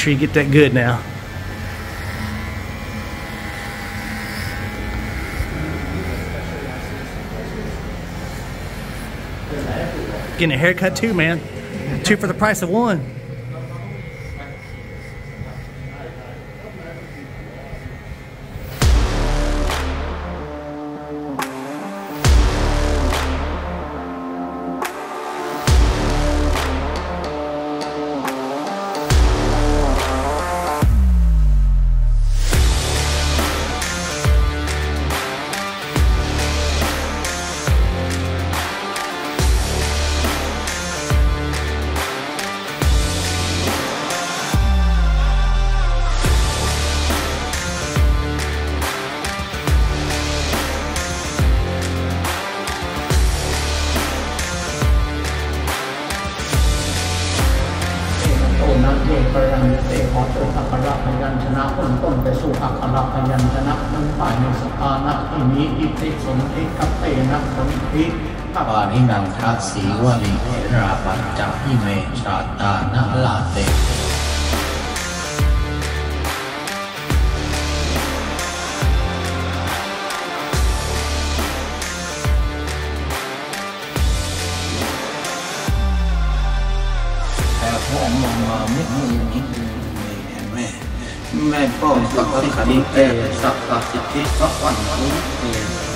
sure you get that good now. Getting a haircut too, man. Two for the price of one. เอกรังเตขอตัวอักขระพยัญชนะต้นต้นไปสู่อักขระพยัญชนะนั้นฝ่ายในสภานะที่นี้อิติสนธิกัปเตนะสนทิกัปานินังทัสสีวลิเทราปัจจหิเมชาตานาลาเต แต่พองลงมาไม่มือนิดแม่แม่ป้องสักขันเตสักสิทธิสักวันรู้เต